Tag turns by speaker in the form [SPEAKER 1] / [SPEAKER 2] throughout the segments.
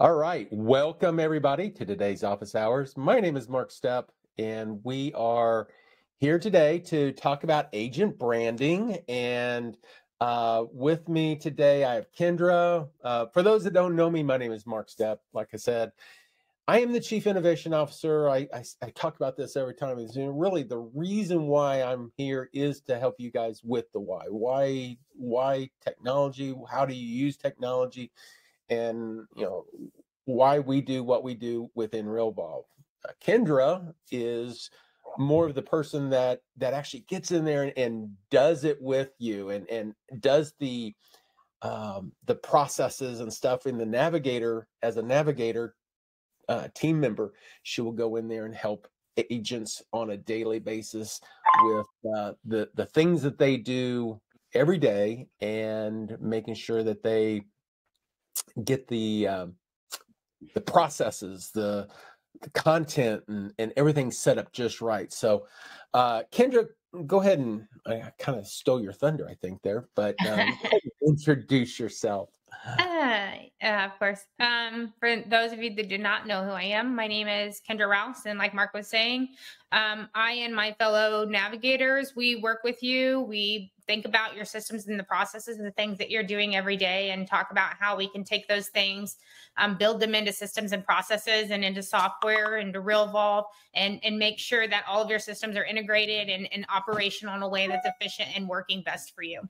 [SPEAKER 1] All right. Welcome, everybody, to today's office hours. My name is Mark Stepp, and we are here today to talk about agent branding. And uh, with me today, I have Kendra. Uh, for those that don't know me, my name is Mark Stepp. Like I said, I am the Chief Innovation Officer. I, I, I talk about this every time. Really the reason why I'm here is to help you guys with the why. Why why technology? How do you use technology? and you know why we do what we do within RealVolve. Uh, Kendra is more of the person that that actually gets in there and, and does it with you and and does the um, the processes and stuff in the navigator as a navigator uh, team member. She will go in there and help agents on a daily basis with uh, the the things that they do every day and making sure that they get the um, the processes, the the content, and and everything set up just right. So, uh, Kendra, go ahead and I kind of stole your thunder, I think there, but um, introduce yourself.
[SPEAKER 2] Uh, uh, of course. Um, for those of you that do not know who I am, my name is Kendra Rouse, and like Mark was saying, um, I and my fellow navigators, we work with you. We think about your systems and the processes and the things that you're doing every day, and talk about how we can take those things, um, build them into systems and processes, and into software, into RealVolve, and and make sure that all of your systems are integrated and, and operational in a way that's efficient and working best for you.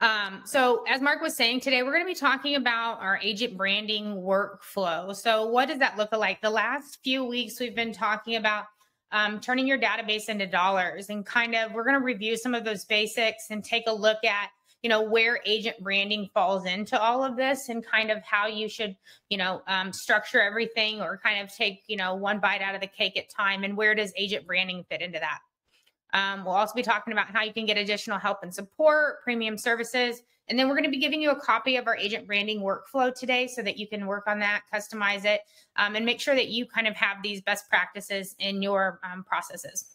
[SPEAKER 2] Um, so, as Mark was saying today, we're going to be talking about our agent branding workflow. So, what does that look like? The last few weeks, we've been talking about um, turning your database into dollars and kind of we're going to review some of those basics and take a look at you know where agent branding falls into all of this and kind of how you should you know um, structure everything or kind of take you know one bite out of the cake at time and where does agent branding fit into that um, we'll also be talking about how you can get additional help and support, premium services. And then we're going to be giving you a copy of our agent branding workflow today so that you can work on that, customize it, um, and make sure that you kind of have these best practices in your um, processes.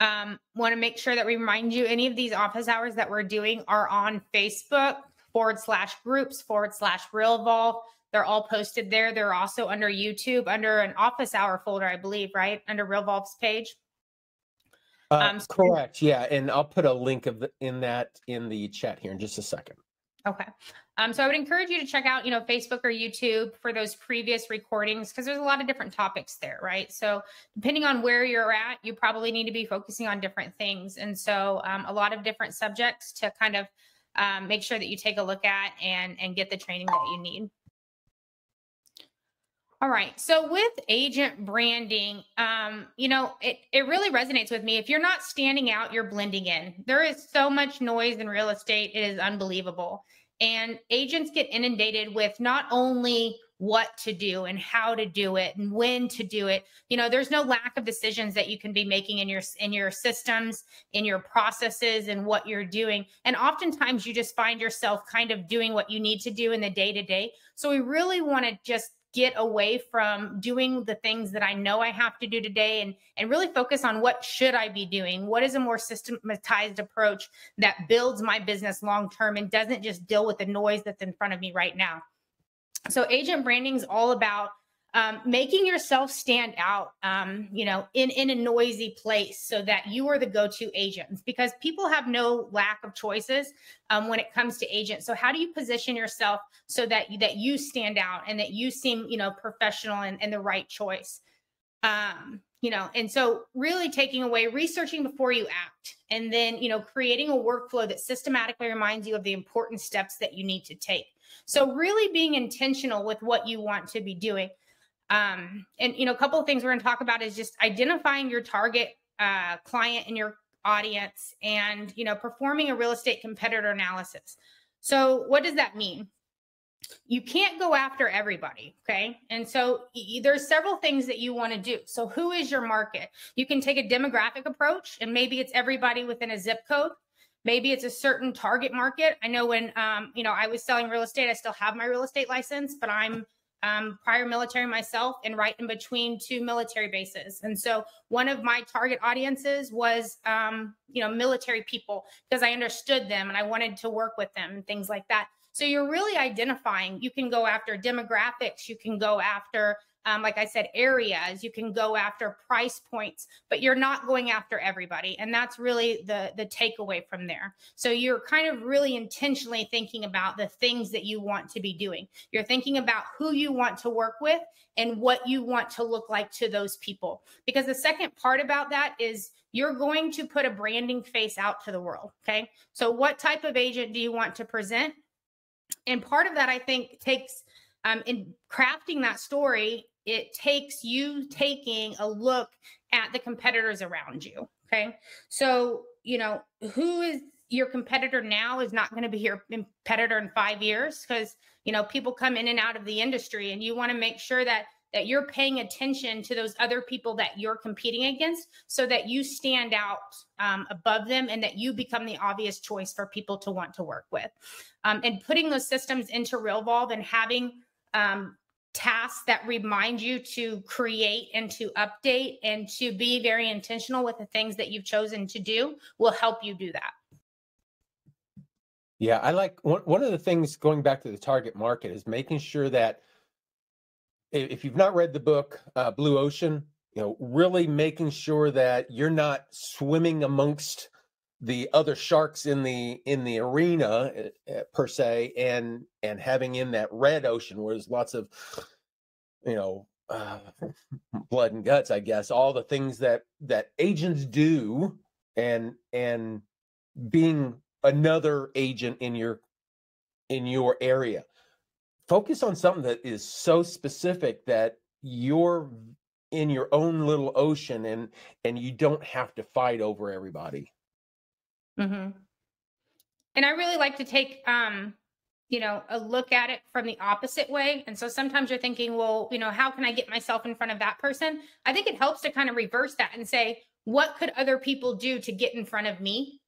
[SPEAKER 2] Um, want to make sure that we remind you any of these office hours that we're doing are on Facebook forward slash groups forward slash RealVolve. They're all posted there. They're also under YouTube under an office hour folder, I believe, right? Under RealVolve's page.
[SPEAKER 1] Uh, um, so correct. Yeah, and I'll put a link of the, in that in the chat here in just a second.
[SPEAKER 2] Okay. Um, so I would encourage you to check out, you know, Facebook or YouTube for those previous recordings because there's a lot of different topics there, right? So depending on where you're at, you probably need to be focusing on different things, and so um, a lot of different subjects to kind of um, make sure that you take a look at and and get the training that you need. All right. So with agent branding, um, you know, it, it really resonates with me. If you're not standing out, you're blending in. There is so much noise in real estate. It is unbelievable. And agents get inundated with not only what to do and how to do it and when to do it you know there's no lack of decisions that you can be making in your in your systems in your processes and what you're doing and oftentimes you just find yourself kind of doing what you need to do in the day to day so we really want to just get away from doing the things that I know I have to do today and and really focus on what should I be doing? What is a more systematized approach that builds my business long term and doesn't just deal with the noise that's in front of me right now? So agent branding is all about um, making yourself stand out, um, you know, in in a noisy place, so that you are the go-to agents. Because people have no lack of choices um, when it comes to agents. So how do you position yourself so that that you stand out and that you seem, you know, professional and, and the right choice? Um, you know, and so really taking away researching before you act, and then you know, creating a workflow that systematically reminds you of the important steps that you need to take. So really being intentional with what you want to be doing. Um, and you know, a couple of things we're going to talk about is just identifying your target uh, client and your audience, and you know, performing a real estate competitor analysis. So, what does that mean? You can't go after everybody, okay? And so there's several things that you want to do. So, who is your market? You can take a demographic approach, and maybe it's everybody within a zip code maybe it's a certain target market i know when um, you know i was selling real estate i still have my real estate license but i'm um, prior military myself and right in between two military bases. And so one of my target audiences was, um, you know, military people because I understood them and I wanted to work with them and things like that. So you're really identifying, you can go after demographics, you can go after um, like I said, areas. You can go after price points, but you're not going after everybody, and that's really the the takeaway from there. So you're kind of really intentionally thinking about the things that you want to be doing. You're thinking about who you want to work with and what you want to look like to those people. Because the second part about that is you're going to put a branding face out to the world. Okay. So, what type of agent do you want to present? And part of that, I think, takes um, in crafting that story it takes you taking a look at the competitors around you. Okay. So, you know, who is your competitor now is not going to be your competitor in five years because, you know, people come in and out of the industry and you want to make sure that that you're paying attention to those other people that you're competing against so that you stand out um, above them and that you become the obvious choice for people to want to work with. Um, and putting those systems into RealVolve and having um, tasks that remind you to create and to update and to be very intentional with the things that you've chosen to do will help you do that.
[SPEAKER 1] Yeah, I like one, of the things going back to the target market is making sure that if you've not read the book uh, Blue Ocean, you know, really making sure that you're not swimming amongst the other sharks in the in the arena uh, per se and and having in that red ocean where there's lots of you know uh, blood and guts i guess all the things that that agents do and and being another agent in your in your area. Focus on something that is so specific that you're in your own little ocean and and you don't have to fight over everybody
[SPEAKER 2] Mm-hmm. And I really like to take, um, you know, a look at it from the opposite way. And so sometimes you're thinking, well, you know, how can I get myself in front of that person? I think it helps to kind of reverse that and say, what could other people do to get in front of me?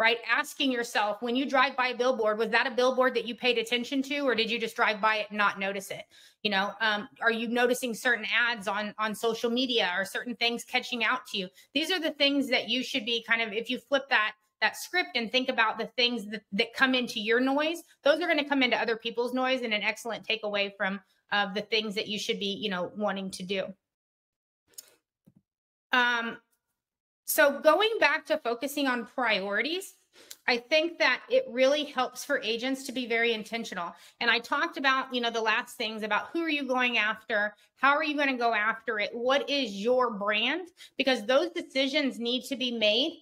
[SPEAKER 2] Right? Asking yourself when you drive by a billboard, was that a billboard that you paid attention to, or did you just drive by it and not notice it? You know, um, are you noticing certain ads on on social media or certain things catching out to you? These are the things that you should be kind of, if you flip that that script and think about the things that, that come into your noise those are going to come into other people's noise and an excellent takeaway from uh, the things that you should be you know wanting to do um, so going back to focusing on priorities I think that it really helps for agents to be very intentional. And I talked about, you know, the last things about who are you going after? How are you going to go after it? What is your brand? Because those decisions need to be made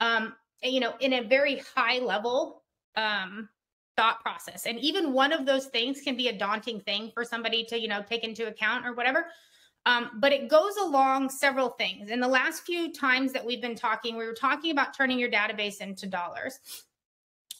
[SPEAKER 2] um, you know, in a very high level um, thought process. And even one of those things can be a daunting thing for somebody to, you know, take into account or whatever. Um, but it goes along several things. In the last few times that we've been talking, we were talking about turning your database into dollars.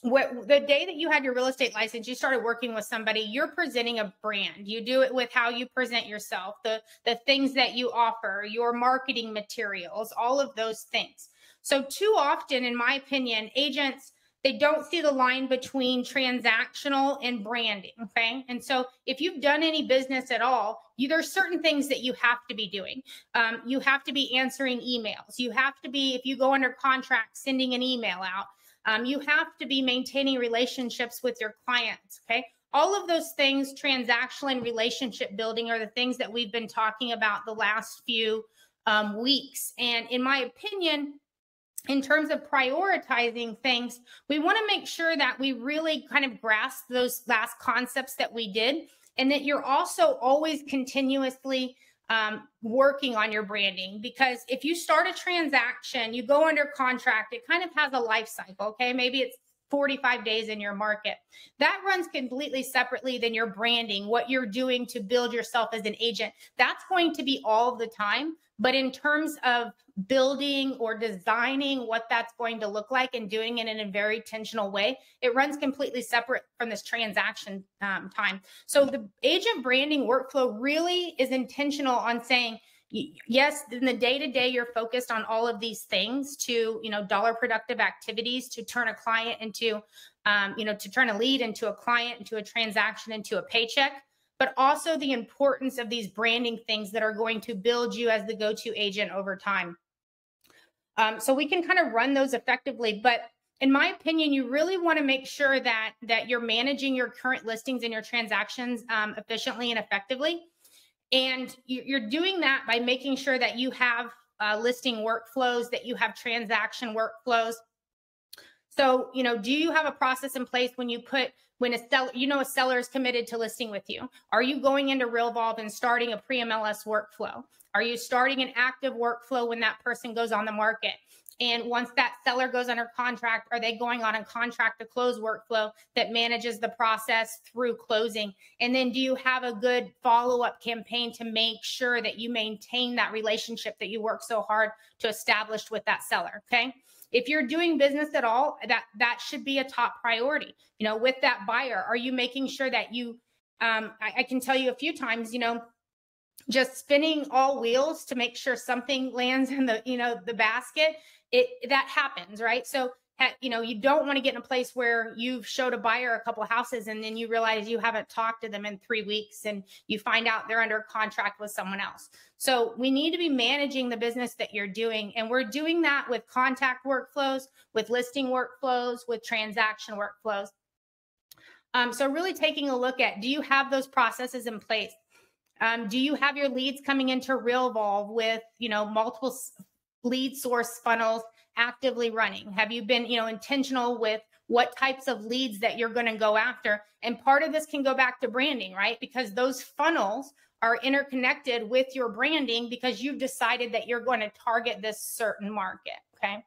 [SPEAKER 2] What, the day that you had your real estate license, you started working with somebody, you're presenting a brand. You do it with how you present yourself, the, the things that you offer, your marketing materials, all of those things. So, too often, in my opinion, agents they don't see the line between transactional and branding. Okay. And so if you've done any business at all, you, there's certain things that you have to be doing. Um, you have to be answering emails. You have to be, if you go under contract, sending an email out. Um, you have to be maintaining relationships with your clients. Okay. All of those things, transactional and relationship building, are the things that we've been talking about the last few um, weeks. And in my opinion, in terms of prioritizing things, we want to make sure that we really kind of grasp those last concepts that we did and that you're also always continuously um, working on your branding because if you start a transaction, you go under contract, it kind of has a life cycle. Okay. Maybe it's 45 days in your market. That runs completely separately than your branding, what you're doing to build yourself as an agent. That's going to be all the time. But in terms of building or designing what that's going to look like and doing it in a very intentional way, it runs completely separate from this transaction um, time. So the agent branding workflow really is intentional on saying, yes in the day to day you're focused on all of these things to you know dollar productive activities to turn a client into um, you know to turn a lead into a client into a transaction into a paycheck but also the importance of these branding things that are going to build you as the go-to agent over time. Um, so we can kind of run those effectively, but in my opinion, you really want to make sure that that you're managing your current listings and your transactions um, efficiently and effectively. And you're doing that by making sure that you have uh, listing workflows, that you have transaction workflows. So, you know, do you have a process in place when you put when a seller, you know, a seller is committed to listing with you? Are you going into RealVolve and starting a pre MLS workflow? Are you starting an active workflow when that person goes on the market? And once that seller goes under contract, are they going on a contract to close workflow that manages the process through closing? And then do you have a good follow up campaign to make sure that you maintain that relationship that you work so hard to establish with that seller? Okay. If you're doing business at all, that that should be a top priority. You know, with that buyer, are you making sure that you um, I, I can tell you a few times, you know, just spinning all wheels to make sure something lands in the you know the basket it that happens right so you know you don't want to get in a place where you've showed a buyer a couple houses and then you realize you haven't talked to them in three weeks and you find out they're under contract with someone else. So we need to be managing the business that you're doing and we're doing that with contact workflows with listing workflows with transaction workflows. Um, so really taking a look at do you have those processes in place? Um, do you have your leads coming into RealVolve with, you know, multiple lead source funnels actively running? Have you been, you know, intentional with what types of leads that you're going to go after? And part of this can go back to branding, right? Because those funnels are interconnected with your branding because you've decided that you're going to target this certain market. Okay.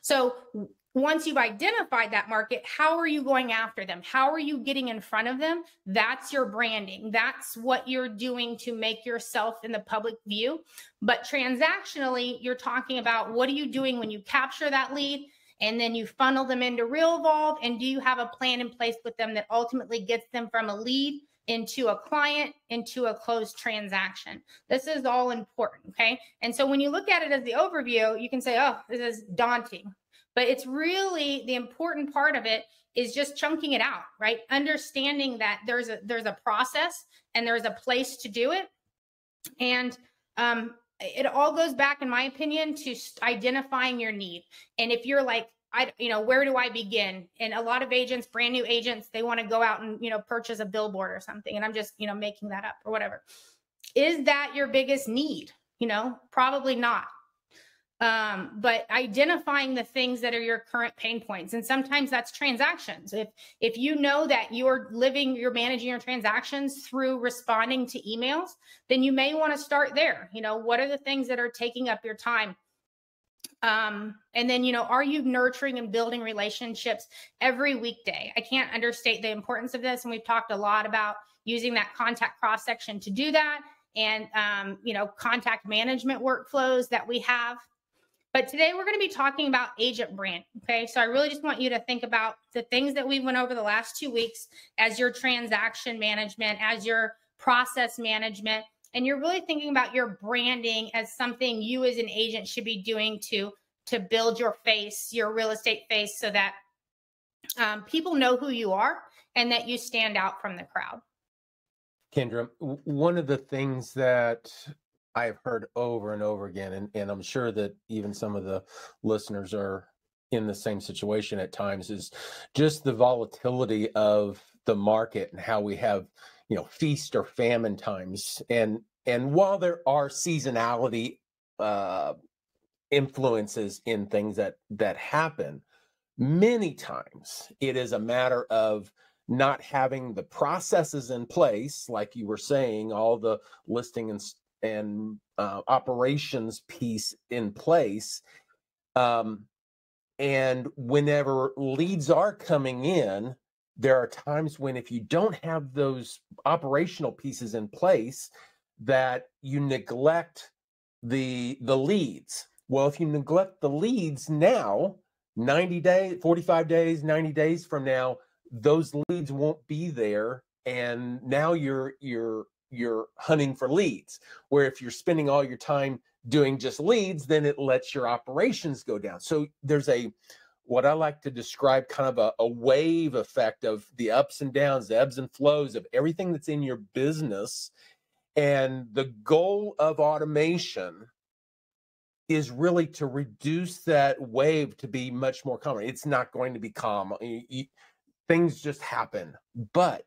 [SPEAKER 2] So once you've identified that market, how are you going after them? How are you getting in front of them? That's your branding. That's what you're doing to make yourself in the public view. But transactionally, you're talking about what are you doing when you capture that lead and then you funnel them into RealVolve? And do you have a plan in place with them that ultimately gets them from a lead into a client into a closed transaction. This is all important. Okay. And so when you look at it as the overview, you can say, oh, this is daunting. But it's really the important part of it is just chunking it out, right? Understanding that there's a there's a process and there's a place to do it. And um, it all goes back, in my opinion, to identifying your need. And if you're like, I, you know, where do I begin? And a lot of agents, brand new agents, they want to go out and, you know, purchase a billboard or something. And I'm just, you know, making that up or whatever. Is that your biggest need? You know, probably not um, but identifying the things that are your current pain points and sometimes that's transactions. If if you know that you're living you're managing your transactions through responding to emails then you may want to start there. You know what are the things that are taking up your time? Um, and then you know are you nurturing and building relationships every weekday? I can't understate the importance of this and we've talked a lot about using that contact cross section to do that and um, you know contact management workflows that we have but today we're going to be talking about agent brand. Okay. So I really just want you to think about the things that we went over the last two weeks as your transaction management, as your process management. And you're really thinking about your branding as something you as an agent should be doing to to build your face, your real estate face, so that um, people know who you are and that you stand out from the crowd.
[SPEAKER 1] Kendra, one of the things that I've heard over and over again, and, and I'm sure that even some of the listeners are in the same situation at times, is just the volatility of the market and how we have, you know, feast or famine times. And and while there are seasonality uh, influences in things that that happen, many times it is a matter of not having the processes in place, like you were saying, all the listing and and uh, operations piece in place. Um, and whenever leads are coming in, there are times when if you don't have those operational pieces in place, that you neglect the the leads. Well, if you neglect the leads now, 90 days, 45 days, 90 days from now, those leads won't be there and now you're you're you're hunting for leads. Where if you're spending all your time doing just leads, then it lets your operations go down. So there's a what I like to describe kind of a, a wave effect of the ups and downs, the ebbs and flows of everything that's in your business. And the goal of automation is really to reduce that wave to be much more common. It's not going to be calm. You, you, things just happen. But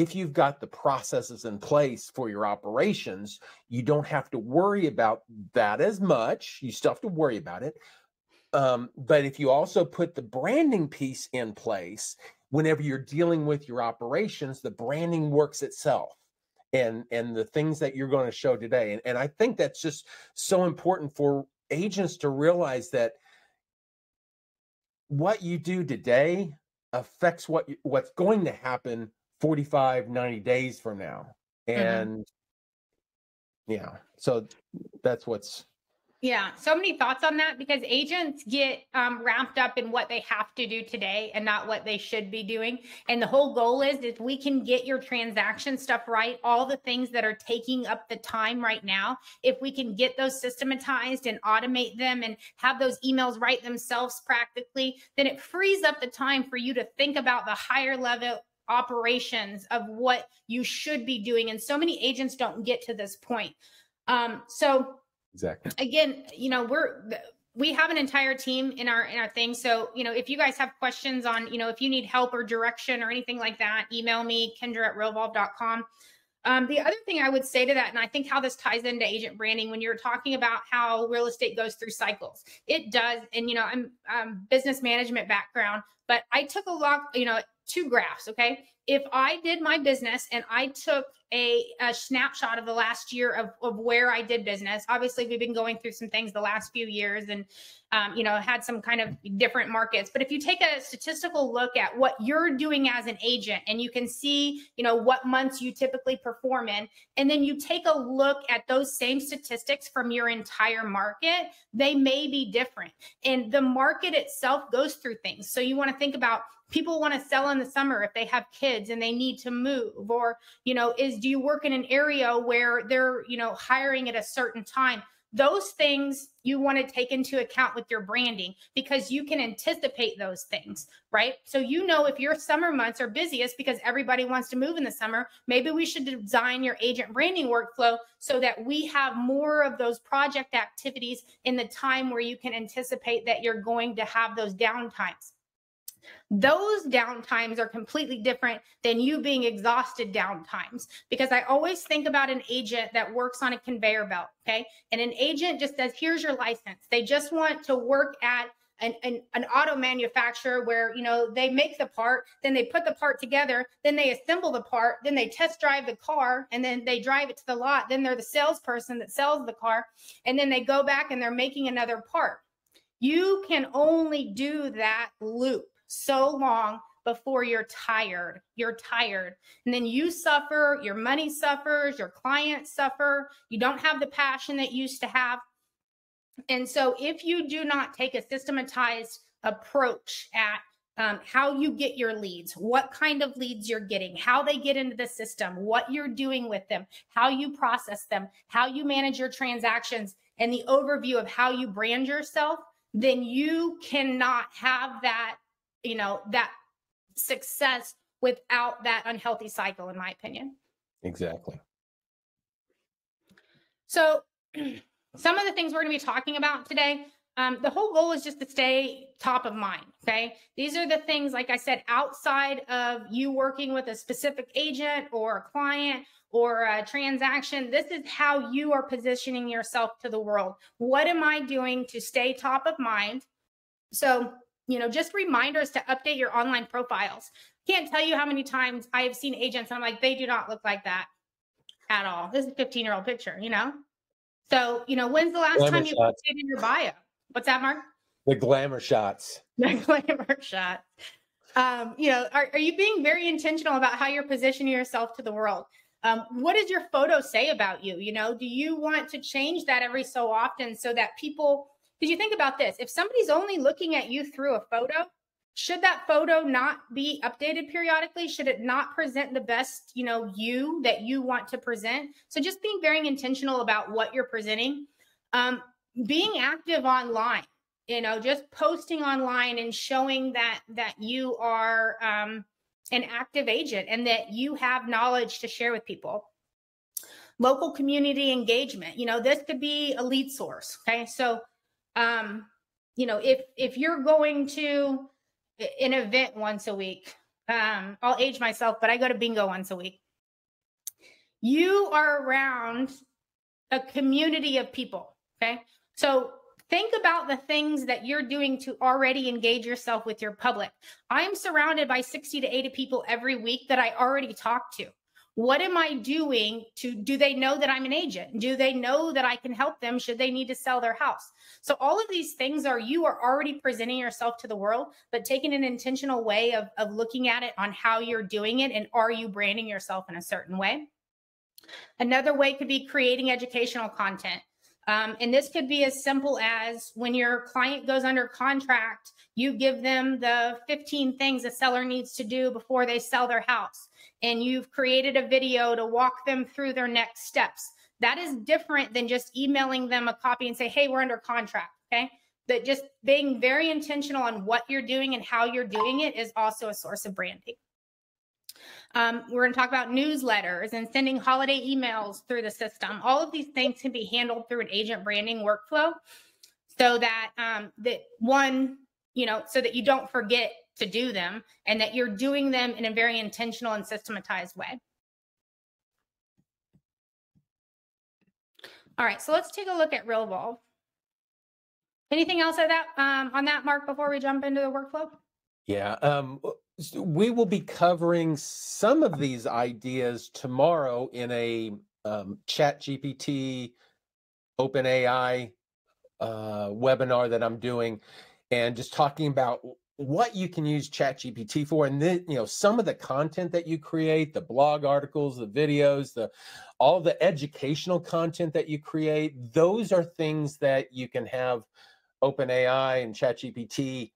[SPEAKER 1] if you've got the processes in place for your operations, you don't have to worry about that as much. You still have to worry about it. Um, but if you also put the branding piece in place, whenever you're dealing with your operations, the branding works itself and and the things that you're going to show today. And, and I think that's just so important for agents to realize that what you do today affects what what's going to happen 45 90 days from now mm-hmm. and mm-hmm. yeah so that's what's
[SPEAKER 2] yeah, so many thoughts on that because agents get um, wrapped up in what they have to do today and not what they should be doing. And the whole goal is if we can get your transaction stuff right, all the things that are taking up the time right now, if we can get those systematized and automate them and have those emails write themselves practically, then it frees up the time for you to think about the higher level operations of what you should be doing. And so many agents don't get to this point. Um, so
[SPEAKER 1] exactly
[SPEAKER 2] again you know we're we have an entire team in our in our thing so you know if you guys have questions on you know if you need help or direction or anything like that email me kendra at realvolve.com um, the other thing I would say to that, and I think how this ties into agent branding, when you're talking about how real estate goes through cycles, it does. And you know, I'm um, business management background, but I took a lot, you know, two graphs. Okay, if I did my business and I took a, a, snapshot of the last year of, of where I did business, obviously we've been going through some things the last few years and, um, you know, had some kind of different markets. But if you take a statistical look at what you're doing as an agent and you can see, you know, what months you typically perform in, and then you take a look at those same statistics from your entire market, they may be different. And the market itself goes through things. So you want to think about people want to sell in the summer if they have kids and they need to move or you know is do you work in an area where they're you know hiring at a certain time those things you want to take into account with your branding because you can anticipate those things, right? So you know if your summer months are busiest because everybody wants to move in the summer, maybe we should design your agent branding workflow so that we have more of those project activities in the time where you can anticipate that you're going to have those downtimes. Those downtimes are completely different than you being exhausted downtimes because I always think about an agent that works on a conveyor belt. Okay. And an agent just says, here's your license. They just want to work at an, an, an, auto manufacturer where you know they make the part then they put the part together then they assemble the part then they test drive the car and then they drive it to the lot then they're the salesperson that sells the car and then they go back and they're making another part you can only do that loop so long before you're tired. You're tired. And then you suffer, your money suffers, your clients suffer. You don't have the passion that you used to have. And so, if you do not take a systematized approach at um, how you get your leads, what kind of leads you're getting, how they get into the system, what you're doing with them, how you process them, how you manage your transactions, and the overview of how you brand yourself, then you cannot have that you know, that success without that unhealthy cycle, in my opinion.
[SPEAKER 1] Exactly.
[SPEAKER 2] So, some of the things we're going to be talking about today, um, the whole goal is just to stay top of mind. Okay. These are the things, like I said, outside of you working with a specific agent or a client or a transaction. This is how you are positioning yourself to the world. What am I doing to stay top of mind? So, you know, just reminders to update your online profiles. Can't tell you how many times I have seen agents. I'm like, they do not look like that at all. This is a 15 year old picture, you know? So, you know, when's the last glamour time you updated your bio? What's that, Mark?
[SPEAKER 1] The glamour shots.
[SPEAKER 2] The glamour shots. Um, you know, are, are you being very intentional about how you're positioning yourself to the world? Um, what does your photo say about you? You know, do you want to change that every so often so that people because you think about this if somebody's only looking at you through a photo, should that photo not be updated periodically? Should it not present the best, you know, you that you want to present? So just being very intentional about what you're presenting. Um, being active online, you know, just posting online and showing that that you are um, an active agent and that you have knowledge to share with people. Local community engagement, you know, this could be a lead source. Okay. So Um, you know, if if you're going to an event once a week, um, I'll age myself, but I go to bingo once a week. You are around a community of people. Okay. So think about the things that you're doing to already engage yourself with your public. I'm surrounded by 60 to 80 people every week that I already talk to. What am I doing to do they know that I'm an agent? Do they know that I can help them should they need to sell their house? So all of these things are you are already presenting yourself to the world, but taking an intentional way of, of looking at it on how you're doing it and are you branding yourself in a certain way? Another way could be creating educational content. Um, and this could be as simple as when your client goes under contract, you give them the 15 things a seller needs to do before they sell their house. And you've created a video to walk them through their next steps. That is different than just emailing them a copy and say, hey, we're under contract. Okay. That just being very intentional on what you're doing and how you're doing it is also a source of branding. Um, we're going to talk about newsletters and sending holiday emails through the system. All of these things can be handled through an agent branding workflow so that um, that one, you know, so that you don't forget to do them and that you're doing them in a very intentional and systematized way. All right, so let's take a look at RealVolve. Anything else of that um, on that, Mark, before we jump into the workflow?
[SPEAKER 1] Yeah. Um, we will be covering some of these ideas tomorrow in a um, chat gpt open ai uh, webinar that i'm doing and just talking about what you can use chat gpt for and then you know some of the content that you create the blog articles the videos the all the educational content that you create those are things that you can have open ai and chat gpt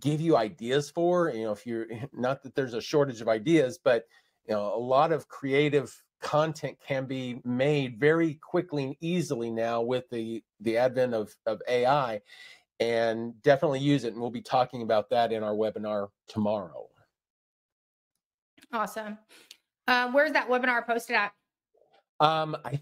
[SPEAKER 1] give you ideas for you know if you're not that there's a shortage of ideas but you know a lot of creative content can be made very quickly and easily now with the the advent of of ai and definitely use it and we'll be talking about that in our webinar tomorrow.
[SPEAKER 2] Awesome. Uh, where's that webinar posted at?
[SPEAKER 1] Um i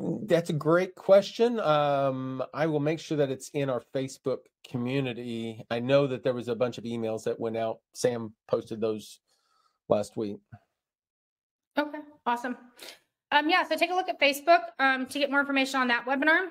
[SPEAKER 1] that's a great question. Um, I will make sure that it's in our Facebook community. I know that there was a bunch of emails that went out. Sam posted those last week.
[SPEAKER 2] Okay, awesome. Um, yeah, so take a look at Facebook um, to get more information on that webinar.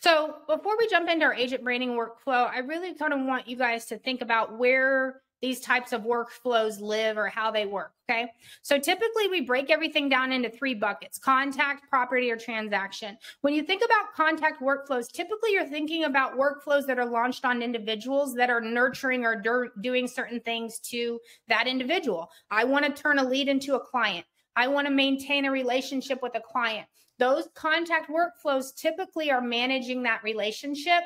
[SPEAKER 2] So before we jump into our agent branding workflow, I really kind of want you guys to think about where these types of workflows live or how they work. Okay. So typically we break everything down into three buckets contact, property, or transaction. When you think about contact workflows, typically you're thinking about workflows that are launched on individuals that are nurturing or doing certain things to that individual. I want to turn a lead into a client. I want to maintain a relationship with a client. Those contact workflows typically are managing that relationship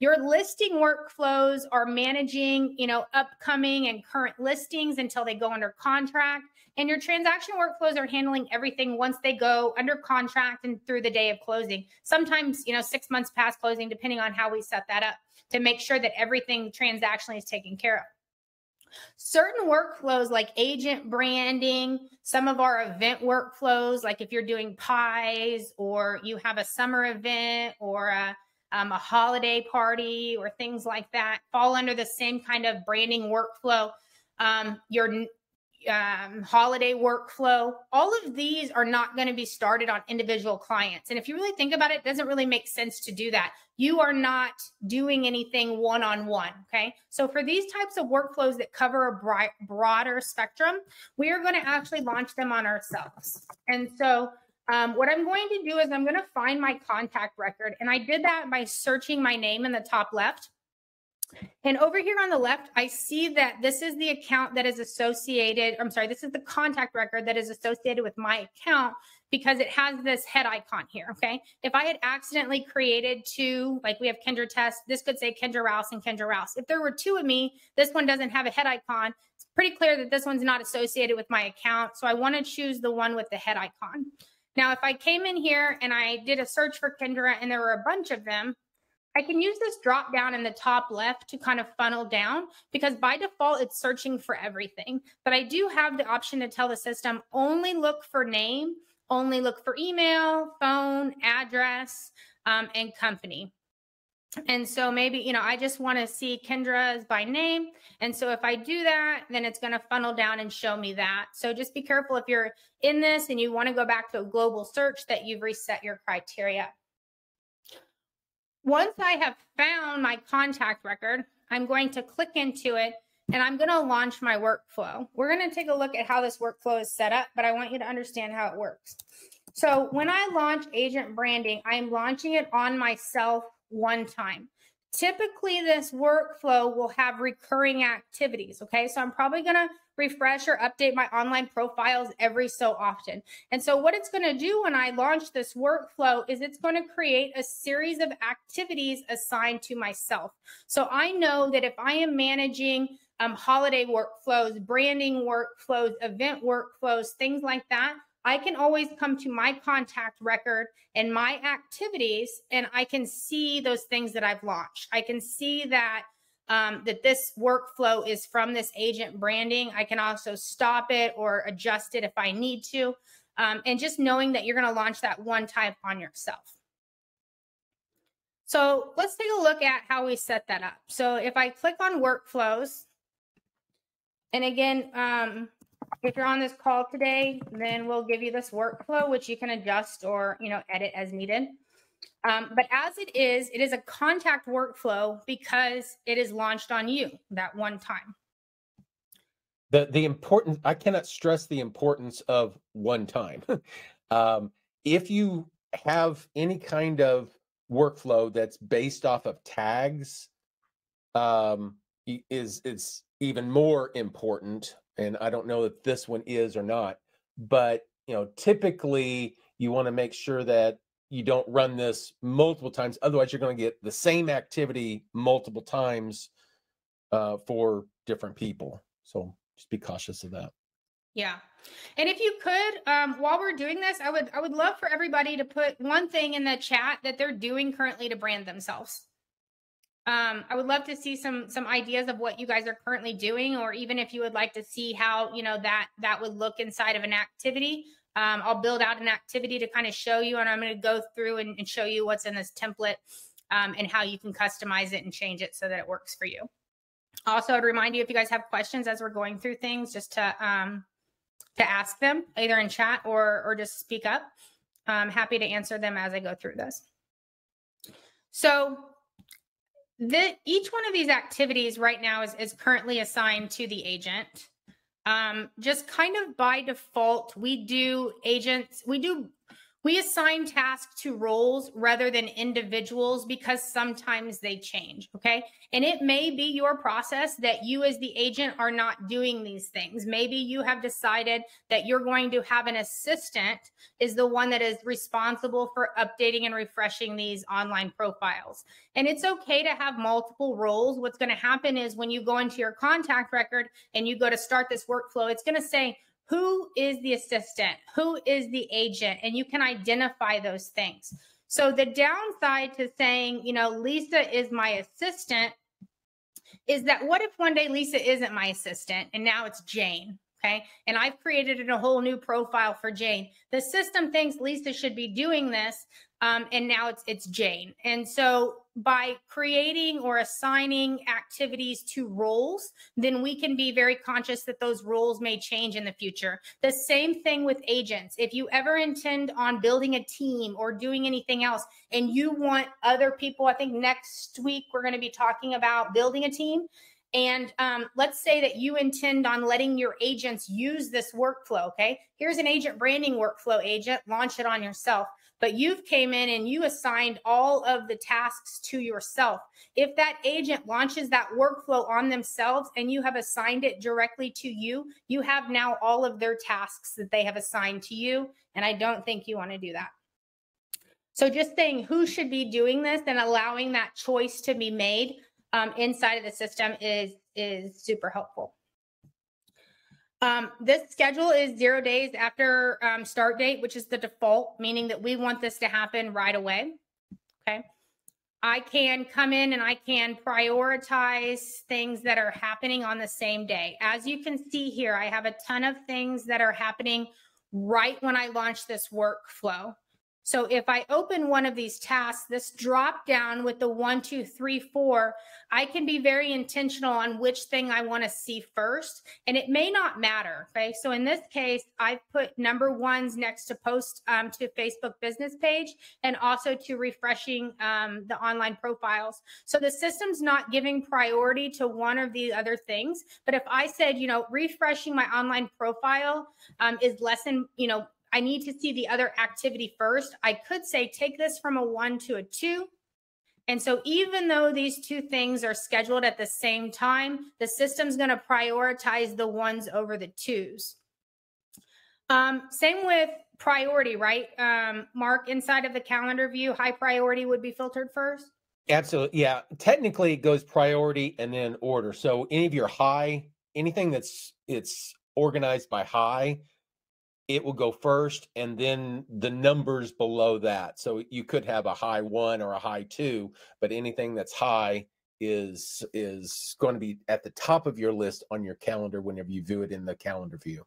[SPEAKER 2] your listing workflows are managing, you know, upcoming and current listings until they go under contract. And your transaction workflows are handling everything once they go under contract and through the day of closing. Sometimes, you know, six months past closing, depending on how we set that up to make sure that everything transactionally is taken care of. Certain workflows like agent branding, some of our event workflows, like if you're doing pies or you have a summer event or a um, a holiday party or things like that fall under the same kind of branding workflow. Um, your um, holiday workflow, all of these are not going to be started on individual clients. And if you really think about it, it doesn't really make sense to do that. You are not doing anything one on one. Okay. So for these types of workflows that cover a bright, broader spectrum, we are going to actually launch them on ourselves. And so um, what I'm going to do is I'm going to find my contact record. And I did that by searching my name in the top left. And over here on the left, I see that this is the account that is associated. I'm sorry, this is the contact record that is associated with my account because it has this head icon here. Okay. If I had accidentally created two, like we have Kendra Test, this could say Kendra Rouse and Kendra Rouse. If there were two of me, this one doesn't have a head icon. It's pretty clear that this one's not associated with my account. So I want to choose the one with the head icon. Now, if I came in here and I did a search for Kendra and there were a bunch of them, I can use this drop down in the top left to kind of funnel down because by default it's searching for everything. But I do have the option to tell the system only look for name, only look for email, phone, address, um, and company. And so maybe, you know, I just want to see Kendra's by name. And so if I do that, then it's going to funnel down and show me that. So just be careful if you're in this and you want to go back to a global search that you've reset your criteria. Once I have found my contact record, I'm going to click into it and I'm going to launch my workflow. We're going to take a look at how this workflow is set up, but I want you to understand how it works. So when I launch agent branding, I'm launching it on myself one time. Typically, this workflow will have recurring activities. Okay. So I'm probably going to refresh or update my online profiles every so often. And so, what it's going to do when I launch this workflow is it's going to create a series of activities assigned to myself. So, I know that if I am managing um, holiday workflows, branding workflows, event workflows, things like that, I can always come to my contact record and my activities, and I can see those things that I've launched. I can see that um, that this workflow is from this agent branding. I can also stop it or adjust it if I need to. Um, and just knowing that you're going to launch that one type on yourself. So let's take a look at how we set that up. So if I click on workflows, and again, um, if you're on this call today, then we'll give you this workflow, which you can adjust or, you know, edit as needed. Um, but as it is, it is a contact workflow because it is launched on you that one time.
[SPEAKER 1] The the importance I cannot stress the importance of one time. um, if you have any kind of workflow that's based off of tags, um, is is even more important. And I don't know if this one is or not, but you know, typically you want to make sure that you don't run this multiple times. Otherwise, you're going to get the same activity multiple times uh, for different people. So just be cautious of that.
[SPEAKER 2] Yeah. And if you could, um, while we're doing this, I would I would love for everybody to put one thing in the chat that they're doing currently to brand themselves. Um, I would love to see some some ideas of what you guys are currently doing, or even if you would like to see how you know that that would look inside of an activity. Um, I'll build out an activity to kind of show you, and I'm going to go through and, and, show you what's in this template um, and how you can customize it and change it so that it works for you. Also, I'd remind you if you guys have questions as we're going through things, just to um, to ask them either in chat or or just speak up. I'm happy to answer them as I go through this. So the, each one of these activities right now is, is currently assigned to the agent. Um, just kind of by default, we do agents, we do we assign tasks to roles rather than individuals because sometimes they change. Okay. And it may be your process that you, as the agent, are not doing these things. Maybe you have decided that you're going to have an assistant, is the one that is responsible for updating and refreshing these online profiles. And it's okay to have multiple roles. What's going to happen is when you go into your contact record and you go to start this workflow, it's going to say, who is the assistant, who is the agent, and you can identify those things. So the downside to saying, you know, Lisa is my assistant is that what if one day Lisa isn't my assistant and now it's Jane? Okay. And I've created a whole new profile for Jane. The system thinks Lisa should be doing this. Um, and now it's it's Jane. And so by creating or assigning activities to roles, then we can be very conscious that those roles may change in the future. The same thing with agents. If you ever intend on building a team or doing anything else and you want other people, I think next week we're going to be talking about building a team. And um, let's say that you intend on letting your agents use this workflow. Okay. Here's an agent branding workflow agent, launch it on yourself but you've came in and you assigned all of the tasks to yourself. If that agent launches that workflow on themselves and you have assigned it directly to you, you have now all of their tasks that they have assigned to you. And I don't think you want to do that. So just saying who should be doing this and allowing that choice to be made um, inside of the system is is super helpful. Um, this schedule is zero days after um, start date, which is the default, meaning that we want this to happen right away. Okay. I can come in and I can prioritize things that are happening on the same day. As you can see here, I have a ton of things that are happening right when I launch this workflow. So if I open one of these tasks, this drop down with the one, two, three, four, I can be very intentional on which thing I want to see first. And it may not matter. Okay. So in this case, I've put number ones next to post um, to Facebook business page and also to refreshing um, the online profiles. So the system's not giving priority to one of the other things. But if I said, you know, refreshing my online profile um, is less than, you know, I need to see the other activity first. I could say take this from a one to a two. And so even though these two things are scheduled at the same time, the system's going to prioritize the ones over the twos. Um, same with priority, right? Um, Mark, inside of the calendar view, high priority would be filtered first.
[SPEAKER 1] Absolutely. Yeah. Technically, it goes priority and then order. So any of your high, anything that's it's organized by high it will go first and then the numbers below that. So you could have a high one or a high two, but anything that's high is is going to be at the top of your list on your calendar whenever you view it in the calendar view.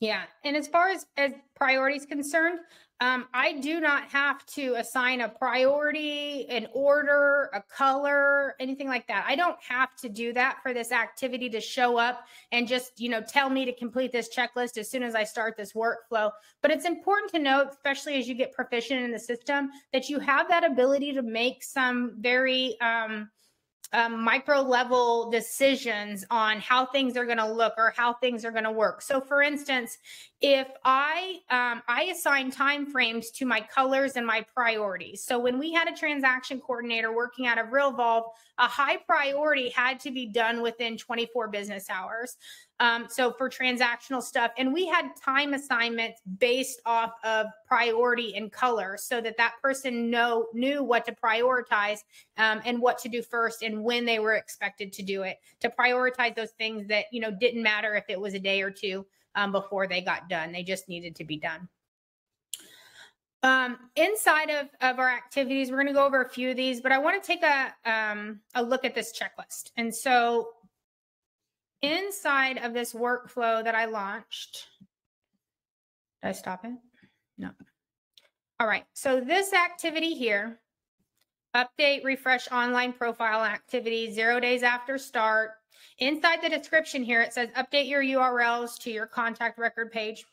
[SPEAKER 2] Yeah. And as far as, as priorities concerned, um, I do not have to assign a priority, an order, a color, anything like that. I don't have to do that for this activity to show up and just, you know, tell me to complete this checklist as soon as I start this workflow. But it's important to note, especially as you get proficient in the system, that you have that ability to make some very, um, um, micro level decisions on how things are going to look or how things are going to work. So, for instance, if I um, I assign time frames to my colors and my priorities. So when we had a transaction coordinator working out of RealVolve, a high priority had to be done within 24 business hours. Um, so for transactional stuff, and we had time assignments based off of priority and color, so that that person know knew what to prioritize um, and what to do first and when they were expected to do it. To prioritize those things that you know didn't matter if it was a day or two um, before they got done. They just needed to be done. Um, inside of, of our activities, we're going to go over a few of these, but I want to take a, um, a look at this checklist. And so inside of this workflow that I launched, did I stop it? No. All right. So this activity here, update, refresh online profile activity, zero days after start, Inside the description here, it says update your URLs to your contact record page.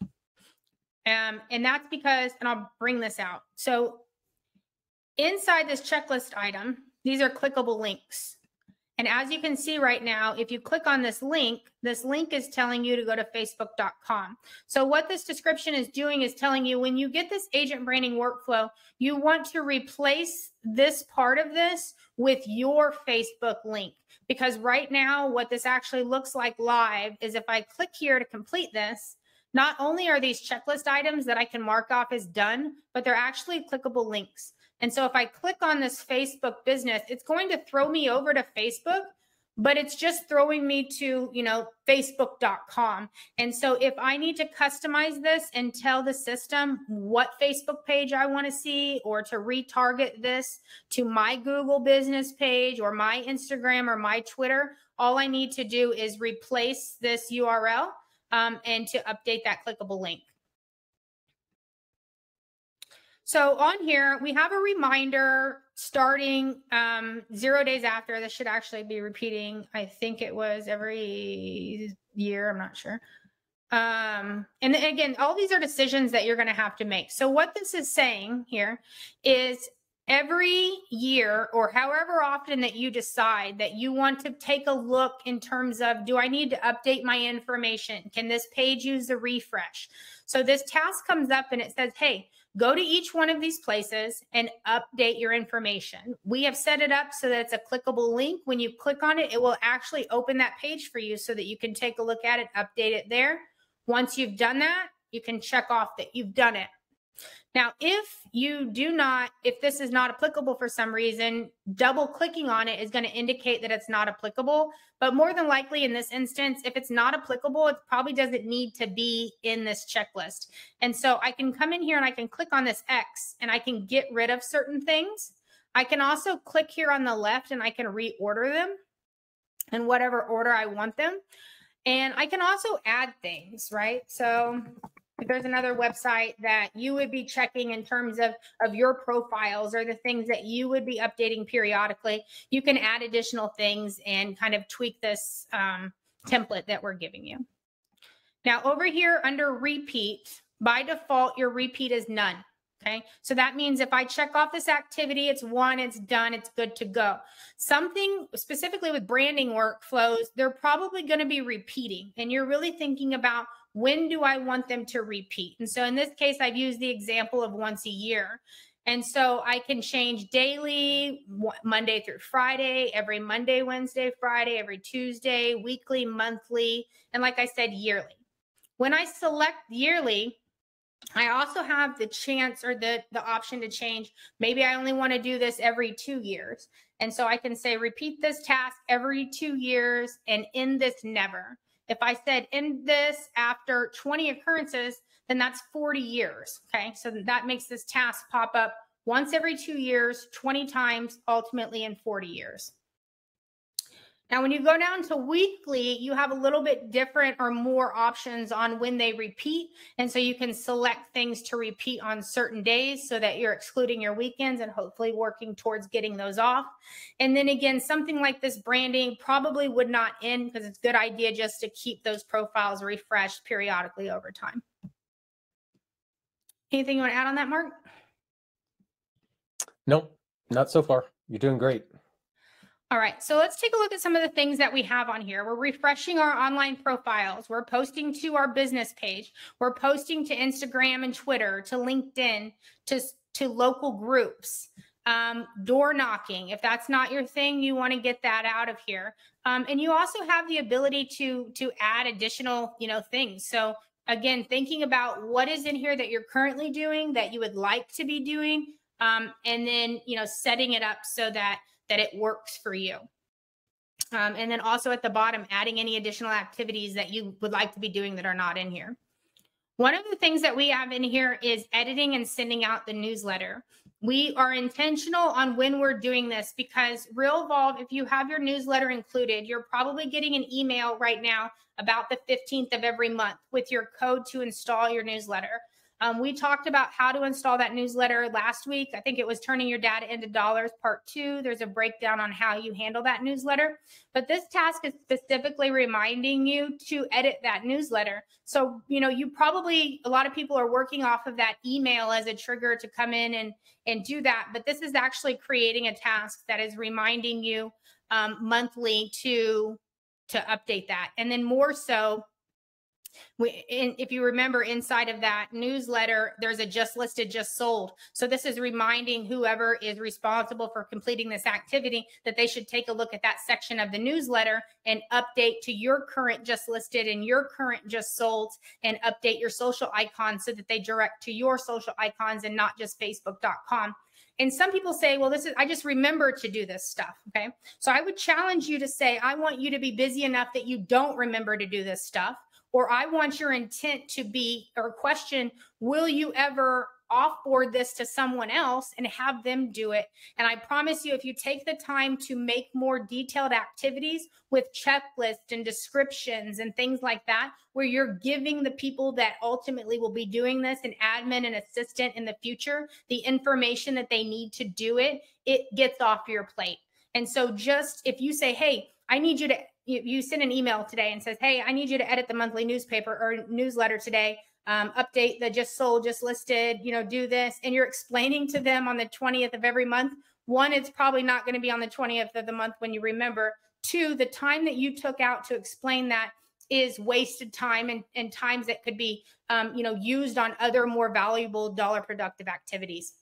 [SPEAKER 2] Um, and that's because, and I'll bring this out. So inside this checklist item, these are clickable links. And as you can see right now, if you click on this link, this link is telling you to go to facebook.com. So what this description is doing is telling you when you get this agent branding workflow, you want to replace this part of this with your Facebook link. Because right now, what this actually looks like live is if I click here to complete this, not only are these checklist items that I can mark off as done, but they're actually clickable links. And so if I click on this Facebook business, it's going to throw me over to Facebook but it's just throwing me to, you know, facebook.com. And so if I need to customize this and tell the system what Facebook page I want to see or to retarget this to my Google business page or my Instagram or my Twitter, all I need to do is replace this URL um, and to update that clickable link. So on here, we have a reminder starting um, zero days after. This should actually be repeating. I think it was every year. I'm not sure. Um, and again, all these are decisions that you're going to have to make. So what this is saying here is every year or however often that you decide that you want to take a look in terms of do I need to update my information? Can this page use a refresh? So this task comes up and it says, hey, Go to each one of these places and update your information. We have set it up so that it's a clickable link. When you click on it, it will actually open that page for you so that you can take a look at it, update it there. Once you've done that, you can check off that you've done it. Now, if you do not, if this is not applicable for some reason, double clicking on it is going to indicate that it's not applicable. But more than likely in this instance, if it's not applicable, it probably doesn't need to be in this checklist. And so I can come in here and I can click on this X and I can get rid of certain things. I can also click here on the left and I can reorder them in whatever order I want them. And I can also add things, right? So if there's another website that you would be checking in terms of of your profiles or the things that you would be updating periodically you can add additional things and kind of tweak this um, template that we're giving you now over here under repeat by default your repeat is none Okay. So that means if I check off this activity, it's one, it's done, it's good to go. Something specifically with branding workflows, they're probably going to be repeating. And you're really thinking about when do I want them to repeat? And so in this case, I've used the example of once a year. And so I can change daily, Monday through Friday, every Monday, Wednesday, Friday, every Tuesday, weekly, monthly, and like I said, yearly. When I select yearly, I also have the chance or the the option to change. Maybe I only want to do this every 2 years. And so I can say repeat this task every 2 years and end this never. If I said end this after 20 occurrences, then that's 40 years, okay? So that makes this task pop up once every 2 years, 20 times, ultimately in 40 years. Now, when you go down to weekly, you have a little bit different or more options on when they repeat. And so you can select things to repeat on certain days so that you're excluding your weekends and hopefully working towards getting those off. And then again, something like this branding probably would not end because it's a good idea just to keep those profiles refreshed periodically over time. Anything you want to add on that, Mark?
[SPEAKER 1] Nope, not so far. You're doing great.
[SPEAKER 2] All right, so let's take a look at some of the things that we have on here. We're refreshing our online profiles. We're posting to our business page. We're posting to Instagram and Twitter, to LinkedIn, to, to local groups. Um, door knocking. If that's not your thing, you want to get that out of here. Um, and you also have the ability to to add additional, you know, things. So again, thinking about what is in here that you're currently doing that you would like to be doing, um, and then you know, setting it up so that that it works for you. Um, and then also at the bottom, adding any additional activities that you would like to be doing that are not in here. One of the things that we have in here is editing and sending out the newsletter. We are intentional on when we're doing this because RealVolve, if you have your newsletter included, you're probably getting an email right now about the 15th of every month with your code to install your newsletter. Um, we talked about how to install that newsletter last week. I think it was turning your data into dollars part two. There's a breakdown on how you handle that newsletter. But this task is specifically reminding you to edit that newsletter. So, you know, you probably, a lot of people are working off of that email as a trigger to come in and, and do that. But this is actually creating a task that is reminding you um, monthly to to update that. And then more so, we, in, if you remember inside of that newsletter, there's a just listed, just sold. So this is reminding whoever is responsible for completing this activity that they should take a look at that section of the newsletter and update to your current just listed and your current just sold and update your social icons so that they direct to your social icons and not just facebook.com. And some people say, well, this is, I just remember to do this stuff. Okay. So I would challenge you to say, I want you to be busy enough that you don't remember to do this stuff or I want your intent to be or question, will you ever offboard this to someone else and have them do it? And I promise you, if you take the time to make more detailed activities with checklists and descriptions and things like that, where you're giving the people that ultimately will be doing this, an admin and assistant in the future, the information that they need to do it, it gets off your plate. And so just if you say, hey, I need you to you, you send an email today and says, Hey, I need you to edit the monthly newspaper or newsletter today. Um, update the just sold, just listed, you know, do this. And you're explaining to them on the 20th of every month. One, it's probably not going to be on the 20th of the month when you remember. Two, the time that you took out to explain that is wasted time and, and times that could be, um, you know, used on other more valuable dollar productive activities.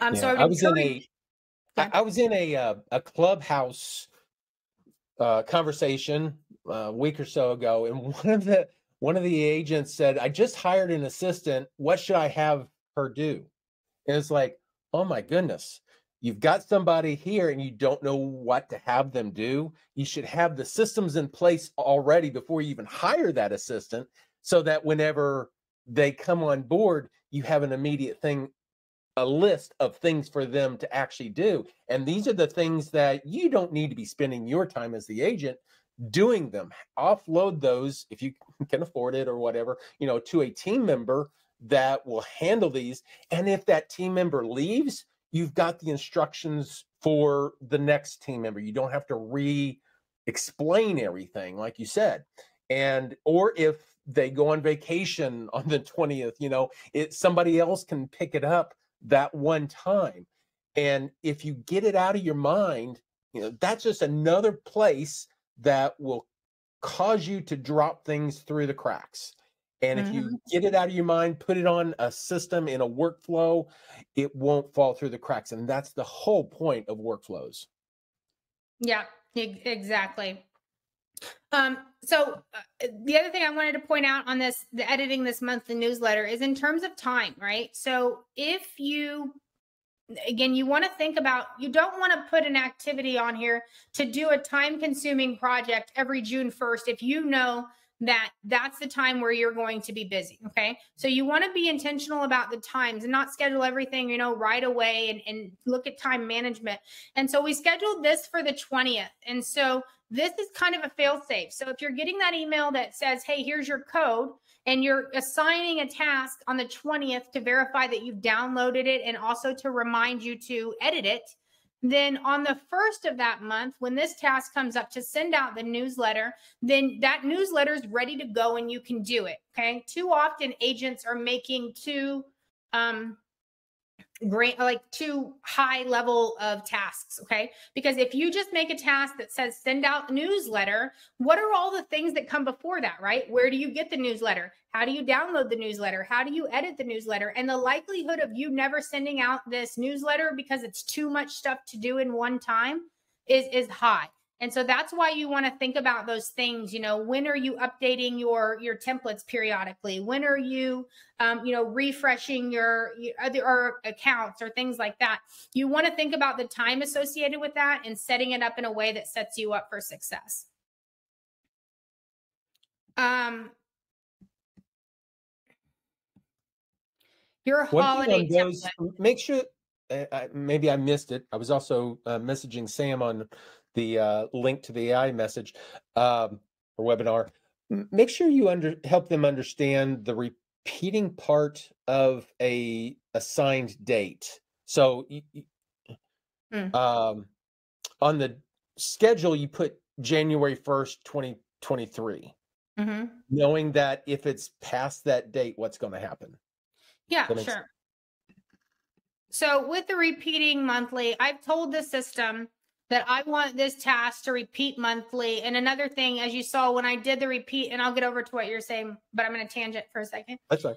[SPEAKER 1] Um, yeah, so I, I was in a, I was in a, uh, a clubhouse uh, conversation uh, a week or so ago, and one of the one of the agents said, "I just hired an assistant. What should I have her do?" And it's like, "Oh my goodness." You've got somebody here and you don't know what to have them do. You should have the systems in place already before you even hire that assistant so that whenever they come on board, you have an immediate thing a list of things for them to actually do. And these are the things that you don't need to be spending your time as the agent doing them. Offload those if you can afford it or whatever, you know, to a team member that will handle these. And if that team member leaves, you've got the instructions for the next team member. You don't have to re explain everything, like you said. And, or if they go on vacation on the 20th, you know, it somebody else can pick it up that one time. And if you get it out of your mind, you know, that's just another place that will cause you to drop things through the cracks. And if you mm-hmm. get it out of your mind, put it on a system in a workflow, it won't fall through the cracks. And that's the whole point of workflows.
[SPEAKER 2] Yeah, exactly. Um, so uh, the other thing I wanted to point out on this, the editing this monthly newsletter is in terms of time, right? So if you again you want to think about you don't want to put an activity on here to do a time consuming project every june 1st if you know that that's the time where you're going to be busy. Okay. So you want to be intentional about the times and not schedule everything, you know, right away and, and look at time management. And so we scheduled this for the 20th. And so this is kind of a fail safe. So if you're getting that email that says, hey, here's your code, and you're assigning a task on the 20th to verify that you've downloaded it and also to remind you to edit it, then on the first of that month, when this task comes up to send out the newsletter, then that newsletter is ready to go and you can do it. Okay. Too often agents are making too um, great like too high level of tasks okay? Because if you just make a task that says send out newsletter what are all the things that come before that right? Where do you get the newsletter? How do you download the newsletter? How do you edit the newsletter? And the likelihood of you never sending out this newsletter because it's too much stuff to do in one time is is high and so that's why you want to think about those things. You know, when are you updating your your templates periodically? When are you, um, you know, refreshing your, your other accounts or things like that? You want to think about the time associated with that and setting it up in a way that sets you up for success. Um, your holiday those,
[SPEAKER 1] Make sure. Uh, maybe I missed it. I was also uh, messaging Sam on the uh, link to the AI message um, or webinar, make sure you under help them understand the repeating part of a assigned date. So mm. um, on the schedule, you put January 1st, 2023, mm-hmm. knowing that if it's past that date, what's going to happen.
[SPEAKER 2] Yeah, sure. Sense? So with the repeating monthly, I've told the system that I want this task to repeat monthly. And another thing, as you saw when I did the repeat, and I'll get over to what you're saying, but I'm going to tangent for a second.
[SPEAKER 1] That's right.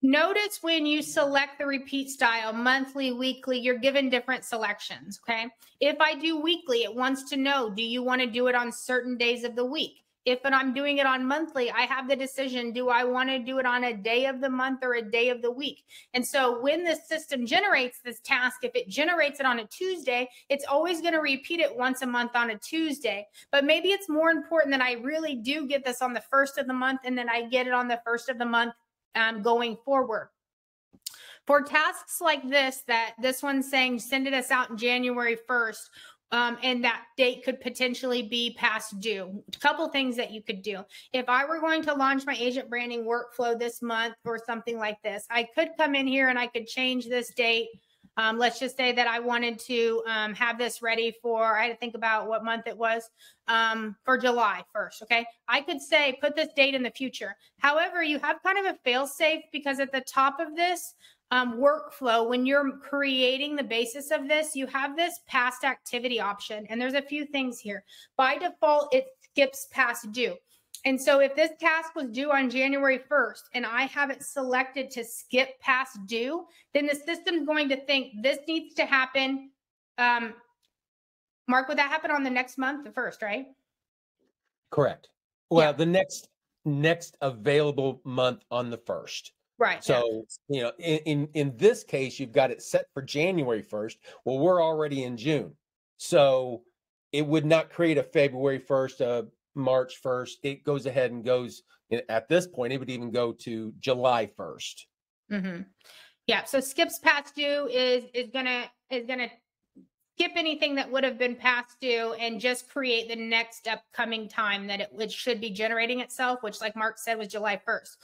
[SPEAKER 2] Notice when you select the repeat style, monthly, weekly, you're given different selections. Okay. If I do weekly, it wants to know do you want to do it on certain days of the week? If and I'm doing it on monthly, I have the decision do I want to do it on a day of the month or a day of the week? And so when the system generates this task, if it generates it on a Tuesday, it's always going to repeat it once a month on a Tuesday. But maybe it's more important that I really do get this on the first of the month and then I get it on the first of the month um, going forward. For tasks like this, that this one's saying send it us out in January 1st, um, and that date could potentially be past due. A couple things that you could do. If I were going to launch my agent branding workflow this month or something like this, I could come in here and I could change this date. Um, let's just say that I wanted to um, have this ready for, I had to think about what month it was, um, for July 1st. Okay. I could say, put this date in the future. However, you have kind of a fail safe because at the top of this, um, workflow, when you're creating the basis of this, you have this past activity option. And there's a few things here. By default, it skips past due. And so if this task was due on January 1st and I have it selected to skip past due, then the system's going to think this needs to happen. Um, Mark, would that happen on the next month, the first, right?
[SPEAKER 1] Correct. Well, yeah. the next next available month on the first.
[SPEAKER 2] Right.
[SPEAKER 1] So, yeah. you know, in, in, in this case, you've got it set for January 1st. Well, we're already in June. So it would not create a February 1st, uh, March 1st. It goes ahead and goes at this point, it would even go to July 1st.
[SPEAKER 2] Mm-hmm. Yeah. So skips past due is is gonna is gonna skip anything that would have been past due and just create the next upcoming time that it, it should be generating itself, which, like Mark said, was July 1st.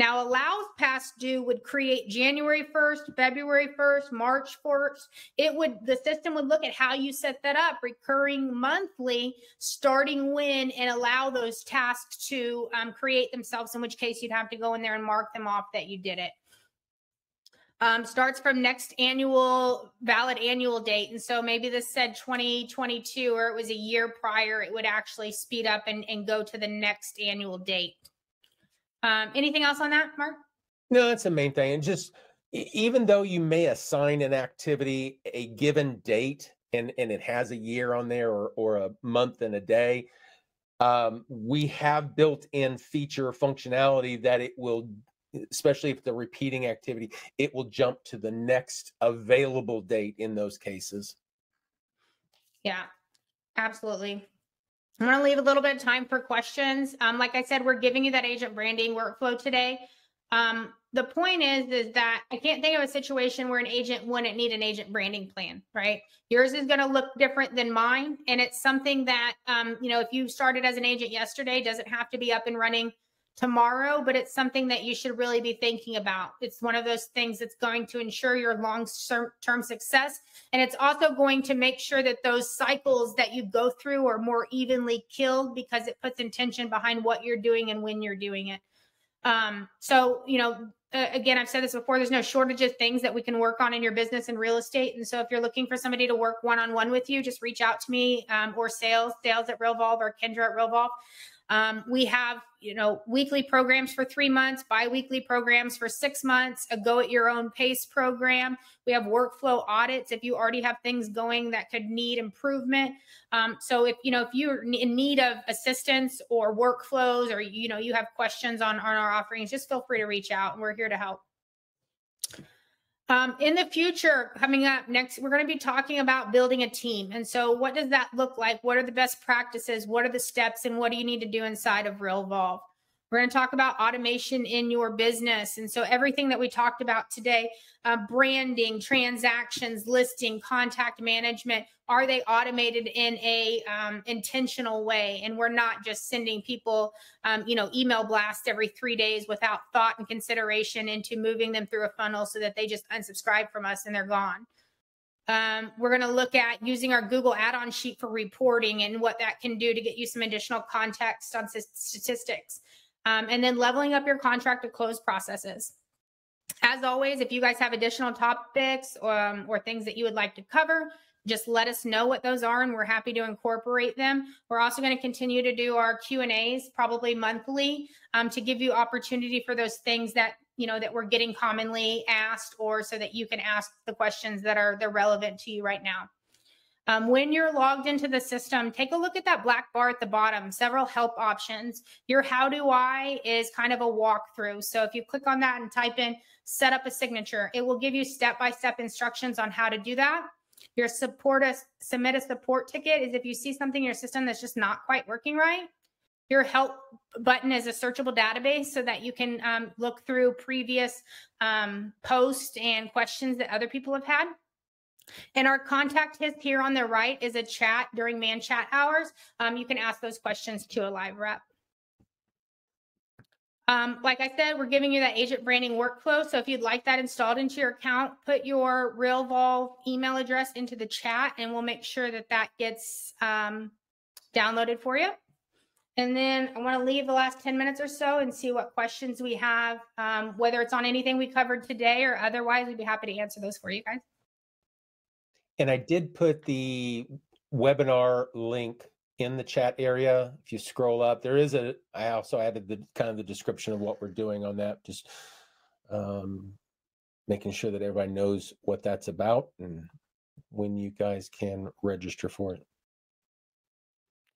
[SPEAKER 2] Now, allows past due would create January 1st, February 1st, March 1st. It would, the system would look at how you set that up, recurring monthly, starting when, and allow those tasks to um, create themselves, in which case you'd have to go in there and mark them off that you did it. Um, starts from next annual valid annual date. And so maybe this said 2022 or it was a year prior, it would actually speed up and, and go to the next annual date. Um, anything else on that, Mark?
[SPEAKER 1] No, that's the main thing. And just even though you may assign an activity a given date and, and it has a year on there or, or a month and a day, um, we have built in feature functionality that it will, especially if the repeating activity, it will jump to the next available date in those cases.
[SPEAKER 2] Yeah, absolutely. I'm going to leave a little bit of time for questions. Um, like I said, we're giving you that agent branding workflow today. Um, the point is, is that I can't think of a situation where an agent wouldn't need an agent branding plan, right? Yours is going to look different than mine, and it's something that, um, you know, if you started as an agent yesterday, doesn't have to be up and running tomorrow, but it's something that you should really be thinking about. It's one of those things that's going to ensure your long term success. And it's also going to make sure that those cycles that you go through are more evenly killed because it puts intention behind what you're doing and when you're doing it. Um, so, you know, uh, again, I've said this before, there's no shortage of things that we can work on in your business and real estate. And so if you're looking for somebody to work one on one with you, just reach out to me um, or sales, sales at RealVolve or Kendra at RealVolve. Um, we have, you know, weekly programs for three months, biweekly programs for six months, a go at your own pace program. We have workflow audits if you already have things going that could need improvement. Um, so if you know if you're in need of assistance or workflows, or you know you have questions on on our offerings, just feel free to reach out, and we're here to help. Um, in the future, coming up next, we're going to be talking about building a team. And so, what does that look like? What are the best practices? What are the steps? And what do you need to do inside of RealVolve? We're going to talk about automation in your business. And so, everything that we talked about today uh, branding, transactions, listing, contact management are they automated in a um, intentional way? And we're not just sending people, um, you know, email blast every three days without thought and consideration into moving them through a funnel so that they just unsubscribe from us and they're gone. Um, we're going to look at using our Google add-on sheet for reporting and what that can do to get you some additional context on statistics um, and then leveling up your contract to close processes. As always, if you guys have additional topics um, or things that you would like to cover, just let us know what those are and we're happy to incorporate them we're also going to continue to do our q and a's probably monthly um, to give you opportunity for those things that you know that we're getting commonly asked or so that you can ask the questions that are they're relevant to you right now um, when you're logged into the system, take a look at that black bar at the bottom, several help options. Your how do I is kind of a walkthrough. So if you click on that and type in set up a signature, it will give you step by step instructions on how to do that. Your support a submit a support ticket is if you see something in your system that's just not quite working right. Your help button is a searchable database so that you can um, look through previous um, posts and questions that other people have had. And our contact list here on the right is a chat during man chat hours. Um, you can ask those questions to a live rep. Um, like I said, we're giving you that agent branding workflow. So if you'd like that installed into your account, put your RealVolve email address into the chat and we'll make sure that that gets um, downloaded for you. And then I want to leave the last 10 minutes or so and see what questions we have, um, whether it's on anything we covered today or otherwise, we'd be happy to answer those for you guys.
[SPEAKER 1] And I did put the webinar link in the chat area. If you scroll up, there is a, I also added the kind of the description of what we're doing on that, just um, making sure that everybody knows what that's about and when you guys can register for it.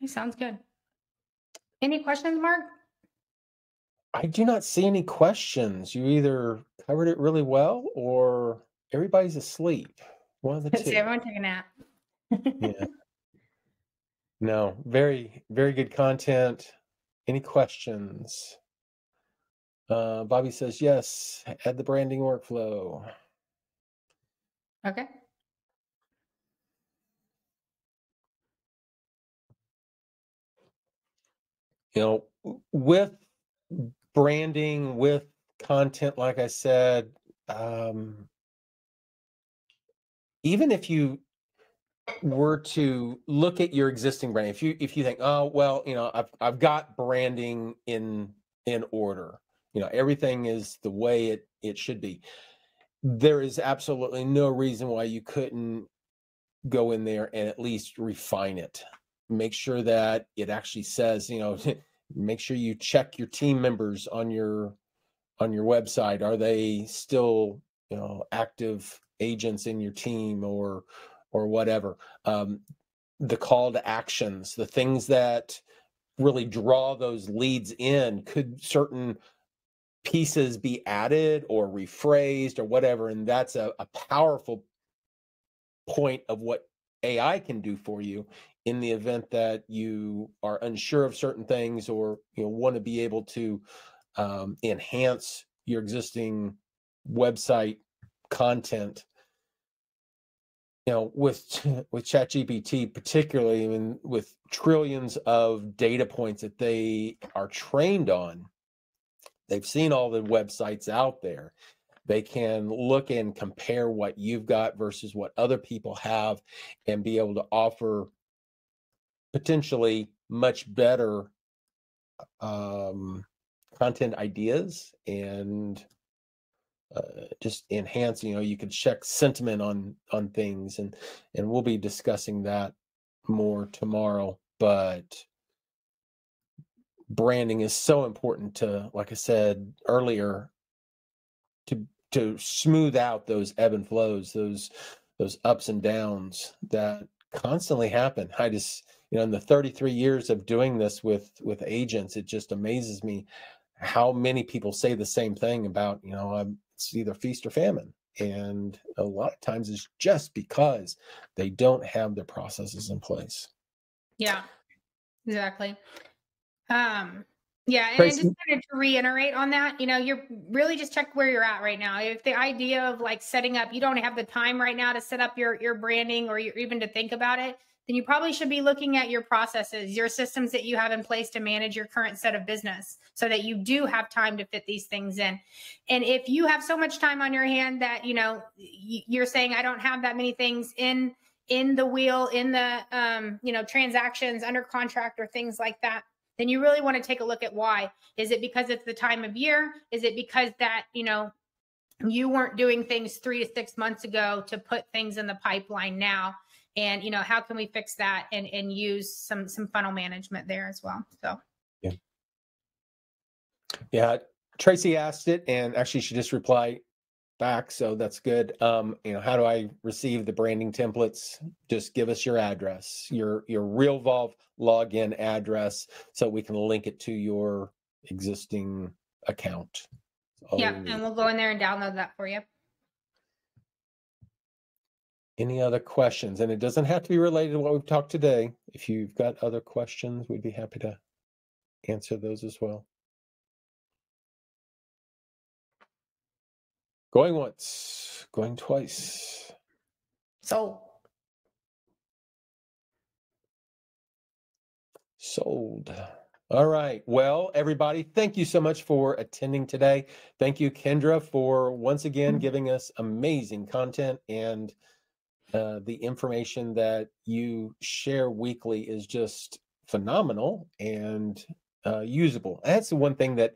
[SPEAKER 2] Sounds good. Any questions, Mark?
[SPEAKER 1] I do not see any questions. You either covered it really well or everybody's asleep. One of the two.
[SPEAKER 2] See everyone take a nap.
[SPEAKER 1] yeah. No, very, very good content. Any questions? Uh, Bobby says yes. Add the branding workflow.
[SPEAKER 2] Okay.
[SPEAKER 1] You know, with branding, with content, like I said, um, even if you were to look at your existing brand, if you if you think, oh well, you know, I've I've got branding in in order, you know, everything is the way it it should be. There is absolutely no reason why you couldn't go in there and at least refine it. Make sure that it actually says, you know, make sure you check your team members on your on your website. Are they still, you know, active agents in your team or or whatever? Um, the call to actions, the things that really draw those leads in, could certain pieces be added or rephrased or whatever? And that's a, a powerful point of what AI can do for you in the event that you are unsure of certain things or you know want to be able to um, enhance your existing website content you know with with ChatGPT particularly mean, with trillions of data points that they are trained on they've seen all the websites out there. They can look and compare what you've got versus what other people have and be able to offer potentially much better um, content ideas and uh, just enhance you know you can check sentiment on on things and and we'll be discussing that more tomorrow but branding is so important to like i said earlier to to smooth out those ebb and flows those those ups and downs that constantly happen. I just you know in the 33 years of doing this with with agents it just amazes me how many people say the same thing about you know um, it's either feast or famine and a lot of times it's just because they don't have their processes in place.
[SPEAKER 2] Yeah exactly. Um yeah and just kind of to reiterate on that you know you're really just check where you're at right now. If the idea of like setting up you don't have the time right now to set up your your branding or your, even to think about it then you probably should be looking at your processes, your systems that you have in place to manage your current set of business so that you do have time to fit these things in. And if you have so much time on your hand that, you know, you're saying I don't have that many things in in the wheel in the um, you know, transactions under contract or things like that, then you really want to take a look at why. Is it because it's the time of year? Is it because that, you know, you weren't doing things 3 to 6 months ago to put things in the pipeline now? And you know how can we fix that and and use some some funnel management there as well so.
[SPEAKER 1] Yeah. Yeah tracy asked it and actually she just replied back so that's good. Um you know how do i receive the branding templates? Just give us your address your your real realvolve login address so we can link it to your existing account.
[SPEAKER 2] Yeah and we'll go in there and download that for you
[SPEAKER 1] any other questions? And it doesn't have to be related to what we've talked today. If you've got other questions, we'd be happy to answer those as well. Going once, going twice.
[SPEAKER 2] So
[SPEAKER 1] sold. All right. Well, everybody, thank you so much for attending today. Thank you, Kendra, for once again mm-hmm. giving us amazing content and uh, the information that you share weekly is just phenomenal and uh, usable. That's the one thing that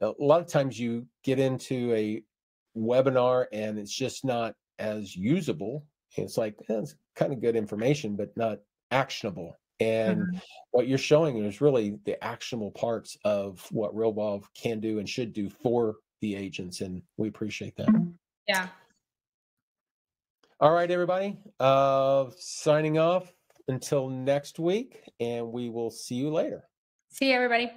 [SPEAKER 1] a lot of times you get into a webinar and it's just not as usable. It's like eh, it's kind of good information, but not actionable. And mm-hmm. what you're showing is really the actionable parts of what RealVolve can do and should do for the agents, and we appreciate that.
[SPEAKER 2] Yeah,
[SPEAKER 1] all right, everybody. Uh, signing off until next week, and we will see you later.
[SPEAKER 2] See you, everybody.